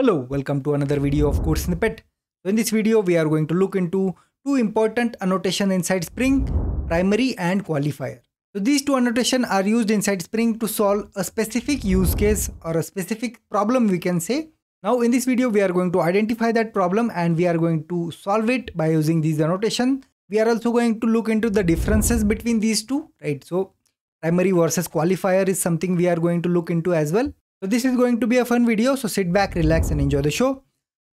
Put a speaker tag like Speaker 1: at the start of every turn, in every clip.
Speaker 1: Hello, welcome to another video of Code Snippet. So in this video, we are going to look into two important annotation inside Spring, primary and qualifier. So these two annotation are used inside Spring to solve a specific use case or a specific problem we can say. Now in this video, we are going to identify that problem and we are going to solve it by using these annotation. We are also going to look into the differences between these two, right? So primary versus qualifier is something we are going to look into as well. So this is going to be a fun video. So sit back, relax and enjoy the show.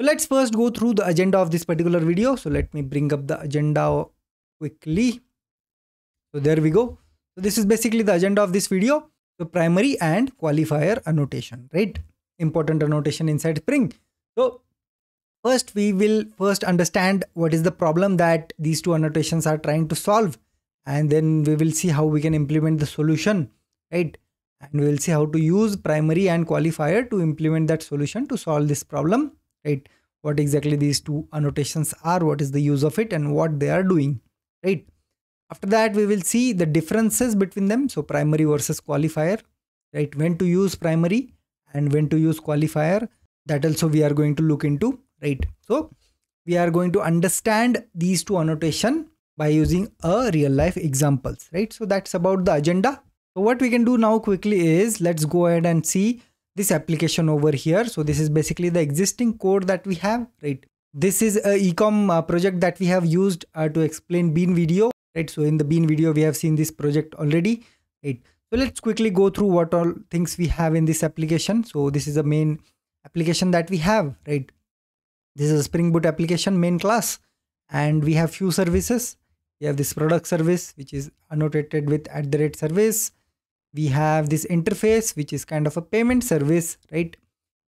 Speaker 1: So let's first go through the agenda of this particular video. So let me bring up the agenda quickly. So there we go. So this is basically the agenda of this video. So primary and qualifier annotation, right? Important annotation inside Spring. So first we will first understand what is the problem that these two annotations are trying to solve. And then we will see how we can implement the solution, right? And we will see how to use primary and qualifier to implement that solution to solve this problem right? What exactly these two annotations are what is the use of it and what they are doing right? After that we will see the differences between them. So primary versus qualifier right? When to use primary and when to use qualifier that also we are going to look into right? So we are going to understand these two annotation by using a real life examples right? So that's about the agenda so what we can do now quickly is let's go ahead and see this application over here. So this is basically the existing code that we have, right? This is a ecom uh, project that we have used uh, to explain bean video, right? So in the bean video, we have seen this project already, right? So let's quickly go through what all things we have in this application. So this is the main application that we have, right? This is a Spring Boot application main class and we have few services. We have this product service, which is annotated with at the rate service we have this interface which is kind of a payment service right?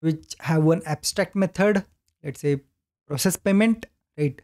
Speaker 1: Which have one abstract method let's say process payment right?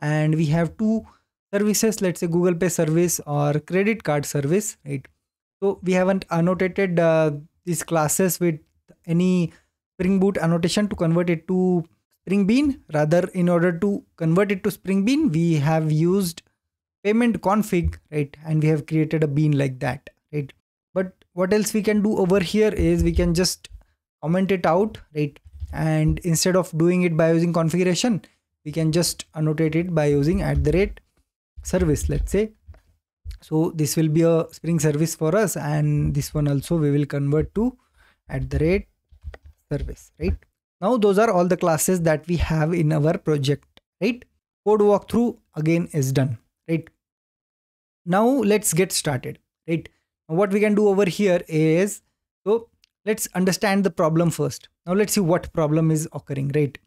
Speaker 1: And we have two services let's say google pay service or credit card service right? So we haven't annotated uh, these classes with any spring boot annotation to convert it to spring bean. Rather in order to convert it to spring bean we have used payment config right? And we have created a bean like that right what else we can do over here is we can just comment it out right? And instead of doing it by using configuration we can just annotate it by using at the rate service let's say. So this will be a spring service for us and this one also we will convert to at the rate service right? Now those are all the classes that we have in our project right? Code walkthrough again is done right? Now let's get started right what we can do over here is so let's understand the problem first. Now let's see what problem is occurring right?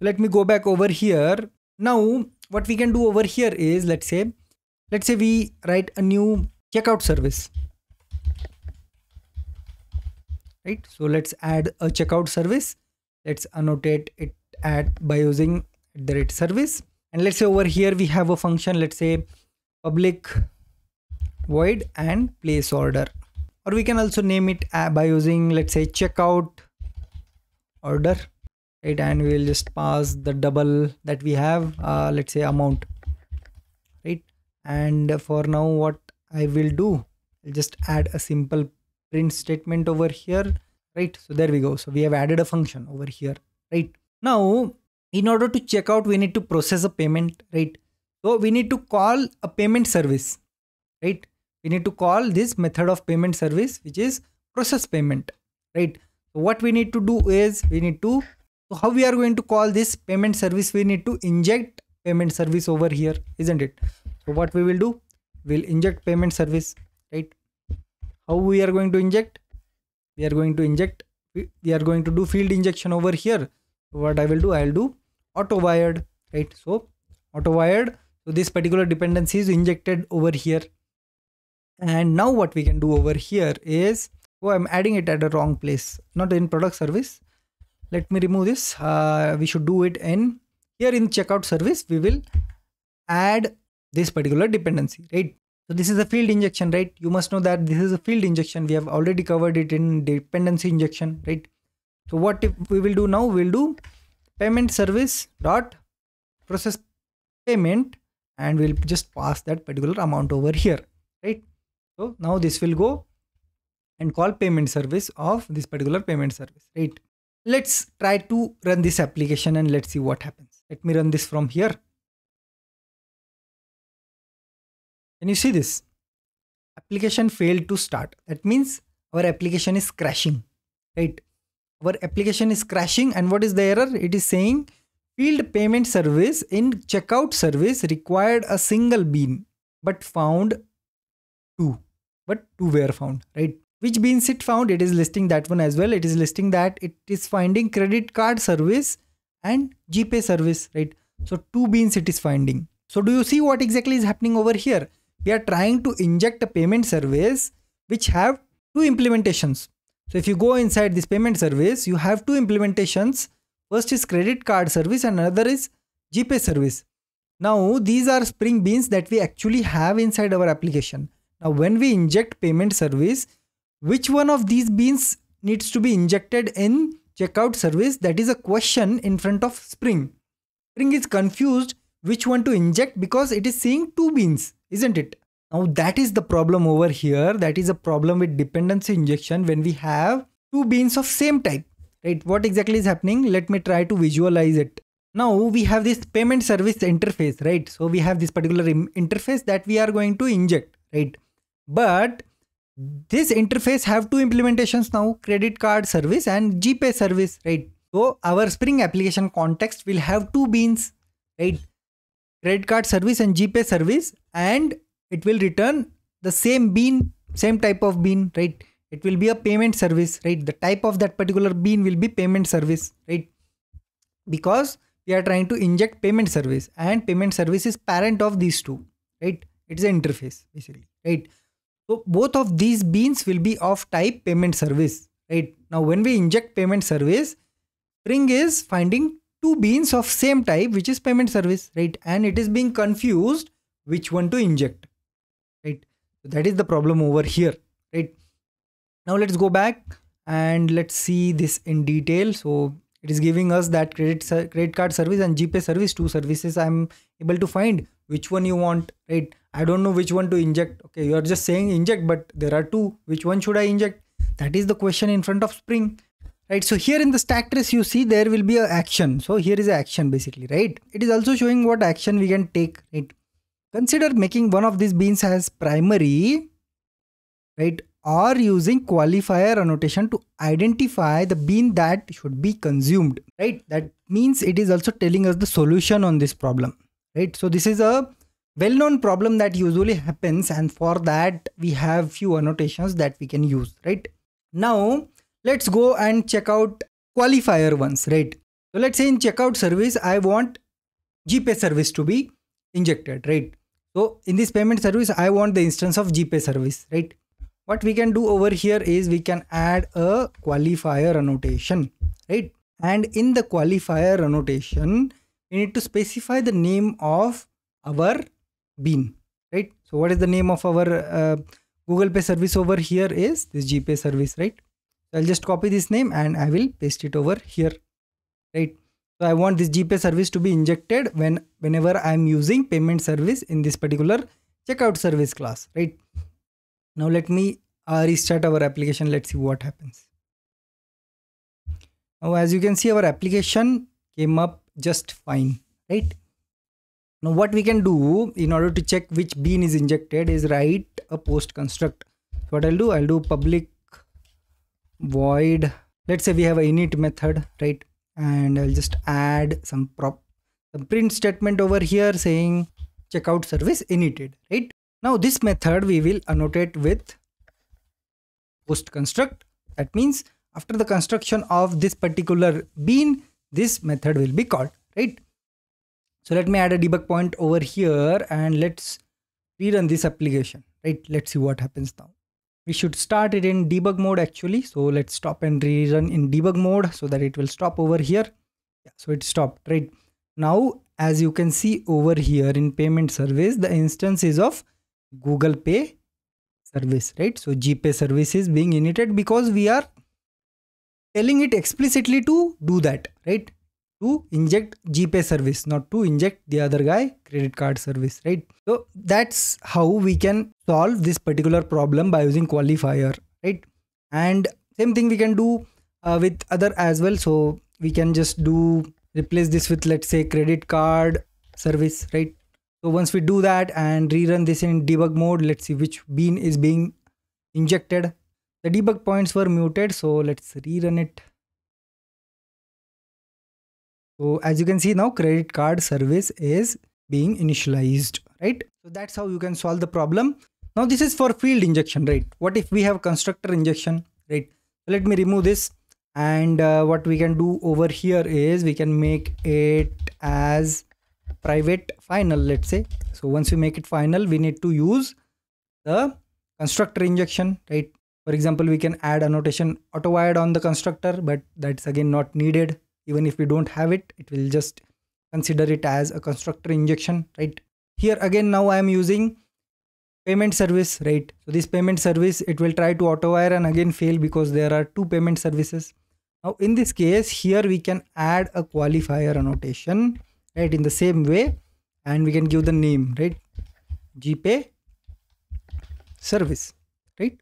Speaker 1: Let me go back over here. Now what we can do over here is let's say let's say we write a new checkout service. Right? So let's add a checkout service. Let's annotate it at by using the rate service. And let's say over here we have a function let's say public void and place order. Or we can also name it uh, by using let's say checkout order right? And we will just pass the double that we have uh, let's say amount right? And for now what i will do i'll just add a simple print statement over here right? So there we go. So we have added a function over here right? Now in order to check out we need to process a payment right? So we need to call a payment service right we need to call this method of payment service which is process payment right? So what we need to do is we need to so how we are going to call this payment service? We need to inject payment service over here isn't it? So what we will do? We'll inject payment service right? How we are going to inject? We are going to inject we are going to do field injection over here. So what i will do? I'll do auto wired right? So auto wired so this particular dependency is injected over here and now what we can do over here is oh i'm adding it at the wrong place not in product service. Let me remove this. Uh, we should do it in here in checkout service we will add this particular dependency right? So this is a field injection right? You must know that this is a field injection. We have already covered it in dependency injection right? So what if we will do now? We'll do payment service dot process payment and we'll just pass that particular amount over here right so now this will go and call payment service of this particular payment service, right? let's try to run this application and let's see what happens. Let me run this from here. Can you see this? Application failed to start. That means our application is crashing, right? Our application is crashing and what is the error? It is saying field payment service in checkout service required a single bean but found two, but two were found, right? Which beans it found? It is listing that one as well. It is listing that it is finding credit card service and GPay service, right? So two beans it is finding. So do you see what exactly is happening over here? we are trying to inject a payment service which have two implementations. So if you go inside this payment service, you have two implementations. First is credit card service and another is GPay service. Now these are Spring Beans that we actually have inside our application. Now when we inject payment service, which one of these beans needs to be injected in checkout service? That is a question in front of Spring. Spring is confused which one to inject because it is seeing two beans isn't it? Now that is the problem over here. That is a problem with dependency injection when we have two beans of same type, right? What exactly is happening? Let me try to visualize it. Now we have this payment service interface, right? So we have this particular interface that we are going to inject, right? But this interface have two implementations now, credit card service and GPay service, right? So our Spring application context will have two beans, right? credit card service and GPay service and it will return the same bean, same type of bean, right? It will be a payment service, right? The type of that particular bean will be payment service, right? Because we are trying to inject payment service and payment service is parent of these two, right? It's an interface basically, right? So both of these beans will be of type payment service, right? Now when we inject payment service, Spring is finding two beans of same type which is payment service right? And it is being confused which one to inject right? So that is the problem over here right? Now let's go back and let's see this in detail. So it is giving us that credit credit card service and gpay service two services i'm able to find which one you want right i don't know which one to inject. Okay you are just saying inject but there are two. Which one should i inject? That is the question in front of spring right? So here in the stack trace you see there will be a action. So here is a action basically right? It is also showing what action we can take right? Consider making one of these beans as primary right? Or using qualifier annotation to identify the bean that should be consumed right? That means it is also telling us the solution on this problem right? So this is a well-known problem that usually happens and for that we have few annotations that we can use right now let's go and check out qualifier ones, right? So let's say in checkout service, I want GPay service to be injected, right? So in this payment service, I want the instance of GPay service, right? What we can do over here is we can add a qualifier annotation, right? And in the qualifier annotation, we need to specify the name of our bean, right? So what is the name of our uh, Google Pay service over here is this GPay service, right? So I'll just copy this name and I will paste it over here, right? So I want this GPay service to be injected when whenever I'm using payment service in this particular checkout service class, right? Now let me uh, restart our application. Let's see what happens. Now as you can see our application came up just fine, right? Now what we can do in order to check which bean is injected is write a post construct. So what I'll do, I'll do public void. Let's say we have a init method right? And i'll just add some prop some print statement over here saying checkout service initted right? Now this method we will annotate with post construct. That means after the construction of this particular bean this method will be called right so let me add a debug point over here and let's rerun this application right? Let's see what happens now. We should start it in debug mode actually. So let's stop and rerun in debug mode so that it will stop over here. Yeah, so it stopped right? Now as you can see over here in payment service the instance is of google pay service right? So gpay service is being initiated because we are telling it explicitly to do that right to inject GPay service, not to inject the other guy credit card service, right? So that's how we can solve this particular problem by using qualifier, right? And same thing we can do uh, with other as well so we can just do replace this with let's say credit card service right so once we do that and rerun this in debug mode let's see which bean is being injected the debug points were muted so let's rerun it so as you can see now credit card service is being initialized right? So that's how you can solve the problem. Now this is for field injection right? What if we have constructor injection right? Let me remove this. And uh, what we can do over here is we can make it as private final let's say. So once we make it final we need to use the constructor injection right? For example we can add annotation auto wired on the constructor but that's again not needed even if we don't have it it will just consider it as a constructor injection right? Here again now i am using payment service right? So this payment service it will try to auto wire and again fail because there are two payment services. Now in this case here we can add a qualifier annotation right in the same way and we can give the name right? Gpay service right?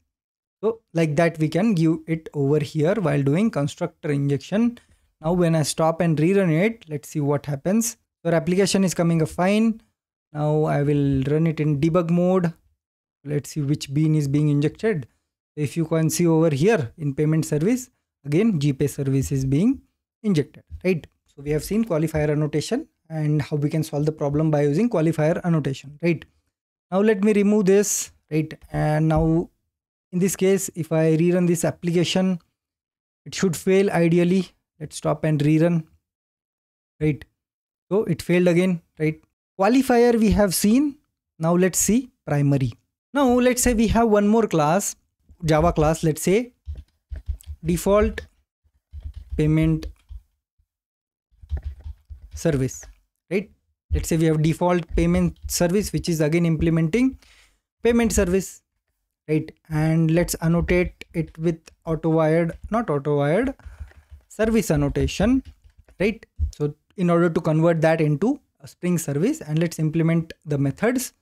Speaker 1: So like that we can give it over here while doing constructor injection now when i stop and rerun it let's see what happens. Your application is coming a fine. Now i will run it in debug mode. Let's see which bean is being injected. If you can see over here in payment service again gpay service is being injected right? So we have seen qualifier annotation and how we can solve the problem by using qualifier annotation right? Now let me remove this right? And now in this case if i rerun this application it should fail ideally let's stop and rerun. Right. So it failed again. Right. Qualifier we have seen. Now let's see primary. Now let's say we have one more class java class. Let's say default payment service. Right. Let's say we have default payment service which is again implementing payment service. Right. And let's annotate it with auto wired not auto wired service annotation right? So in order to convert that into a spring service and let's implement the methods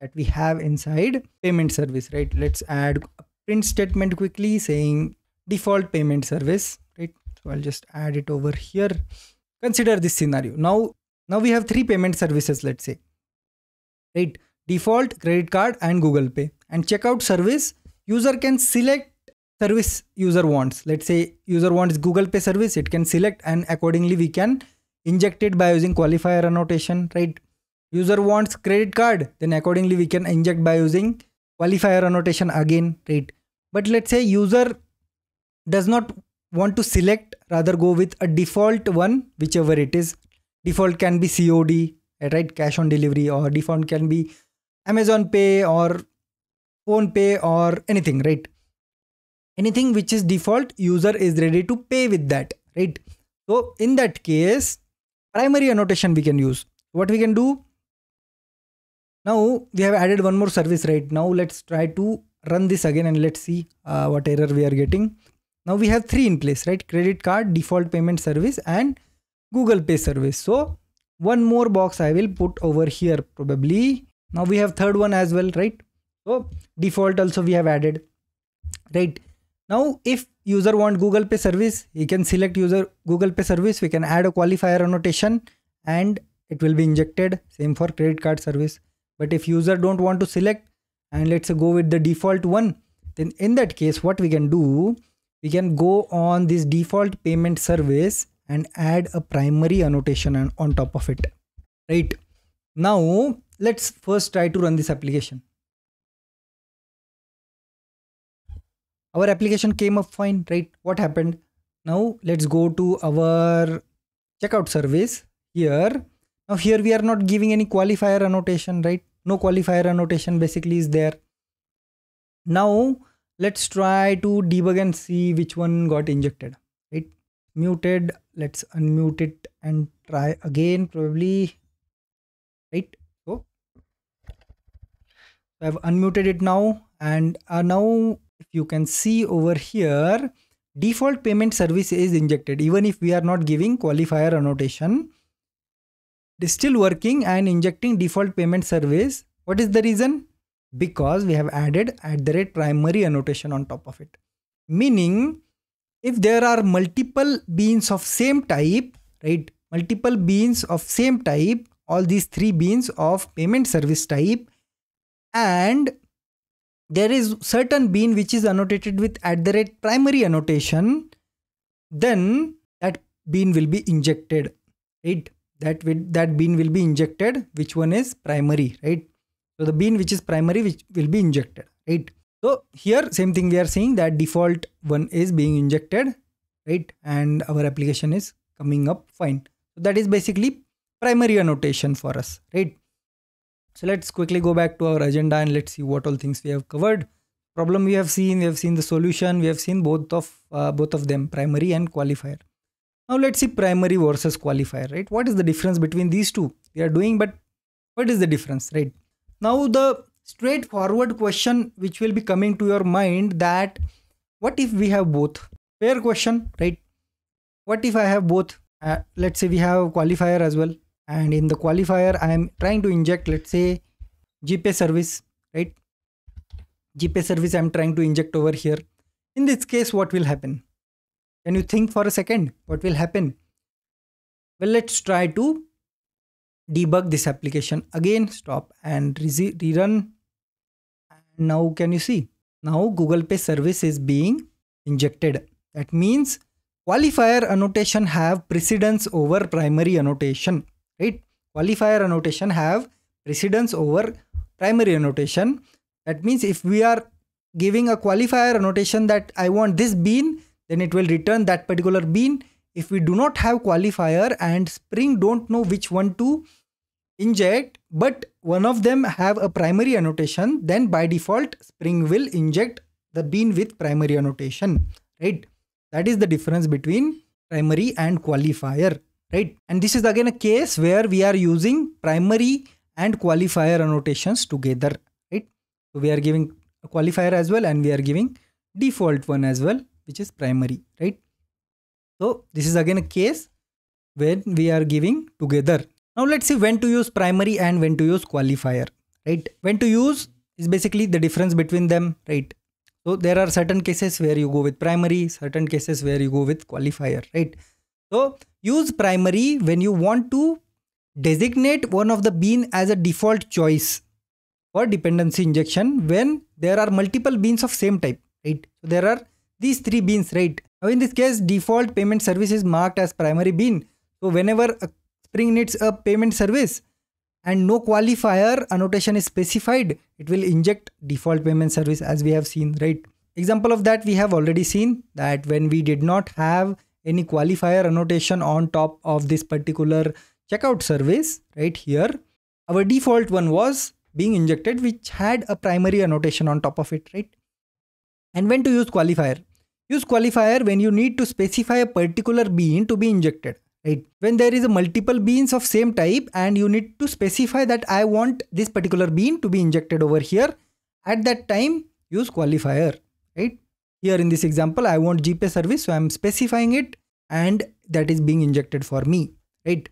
Speaker 1: that we have inside payment service right? Let's add a print statement quickly saying default payment service right? So i'll just add it over here. Consider this scenario. Now now we have three payment services let's say right? Default credit card and google pay. And checkout service user can select service user wants. Let's say user wants google pay service it can select and accordingly we can inject it by using qualifier annotation right? User wants credit card then accordingly we can inject by using qualifier annotation again right? But let's say user does not want to select rather go with a default one whichever it is. Default can be cod right? Cash on delivery or default can be amazon pay or PhonePe or anything right anything which is default user is ready to pay with that right? So in that case primary annotation we can use. What we can do? Now we have added one more service right? Now let's try to run this again and let's see uh, what error we are getting. Now we have three in place right? Credit card default payment service and google pay service. So one more box i will put over here probably. Now we have third one as well right? So default also we have added right now if user want google pay service he can select user google pay service. We can add a qualifier annotation and it will be injected. Same for credit card service. But if user don't want to select and let's go with the default one then in that case what we can do we can go on this default payment service and add a primary annotation on top of it. Right. Now let's first try to run this application our application came up fine right? What happened? Now let's go to our checkout service here. Now here we are not giving any qualifier annotation right? No qualifier annotation basically is there. Now let's try to debug and see which one got injected right? Muted. Let's unmute it and try again probably right? So i've unmuted it now and uh, now if you can see over here default payment service is injected. Even if we are not giving qualifier annotation it is still working and injecting default payment service. What is the reason? Because we have added at the rate primary annotation on top of it. Meaning if there are multiple beans of same type, right? Multiple beans of same type, all these three beans of payment service type and there is certain bean which is annotated with at the rate primary annotation, then that bean will be injected, right? That that bean will be injected. Which one is primary, right? So the bean which is primary which will be injected, right? So here same thing we are seeing that default one is being injected, right? And our application is coming up fine. So that is basically primary annotation for us, right? So let's quickly go back to our agenda and let's see what all things we have covered. Problem we have seen, we have seen the solution, we have seen both of uh, both of them, primary and qualifier. Now let's see primary versus qualifier, right? What is the difference between these two? We are doing, but what is the difference, right? Now the straightforward question which will be coming to your mind that what if we have both? Fair question, right? What if I have both? Uh, let's say we have qualifier as well and in the qualifier i am trying to inject let's say gpay service right? Gpay service i'm trying to inject over here. In this case what will happen? Can you think for a second what will happen? Well let's try to debug this application. Again stop and rerun. And now can you see? Now google pay service is being injected. That means qualifier annotation have precedence over primary annotation right? Qualifier annotation have precedence over primary annotation. That means if we are giving a qualifier annotation that i want this bean then it will return that particular bean. If we do not have qualifier and spring don't know which one to inject but one of them have a primary annotation then by default spring will inject the bean with primary annotation right? That is the difference between primary and qualifier right? And this is again a case where we are using primary and qualifier annotations together, right? So we are giving a qualifier as well and we are giving default one as well, which is primary, right? So this is again a case when we are giving together. Now let's see when to use primary and when to use qualifier, right? When to use is basically the difference between them, right? So there are certain cases where you go with primary, certain cases where you go with qualifier, right? So use primary when you want to designate one of the bean as a default choice for dependency injection when there are multiple beans of same type, right? So there are these three beans, right? Now in this case, default payment service is marked as primary bean. So whenever Spring needs a payment service and no qualifier annotation is specified, it will inject default payment service as we have seen, right? Example of that we have already seen that when we did not have any qualifier annotation on top of this particular checkout service right here. Our default one was being injected which had a primary annotation on top of it right? And when to use qualifier? Use qualifier when you need to specify a particular bean to be injected right? When there is a multiple beans of same type and you need to specify that i want this particular bean to be injected over here at that time use qualifier right here in this example, I want GPay service. So I'm specifying it and that is being injected for me, right?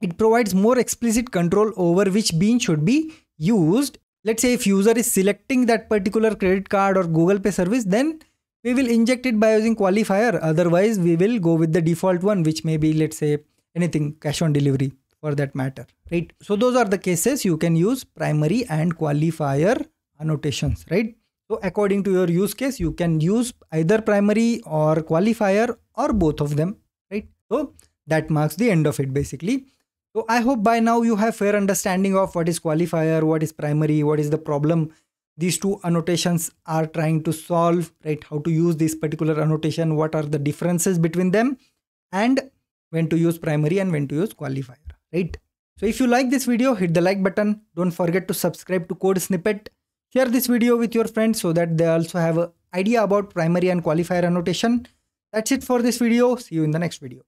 Speaker 1: It provides more explicit control over which bean should be used. Let's say if user is selecting that particular credit card or Google Pay service, then we will inject it by using qualifier. Otherwise, we will go with the default one, which may be, let's say, anything cash on delivery for that matter, right? So those are the cases you can use primary and qualifier annotations, right? So according to your use case, you can use either primary or qualifier or both of them, right? So that marks the end of it basically. So I hope by now you have fair understanding of what is qualifier, what is primary, what is the problem these two annotations are trying to solve, right? How to use this particular annotation, what are the differences between them and when to use primary and when to use qualifier, right? So if you like this video, hit the like button. Don't forget to subscribe to Code Snippet Share this video with your friends so that they also have an idea about primary and qualifier annotation. That's it for this video. See you in the next video.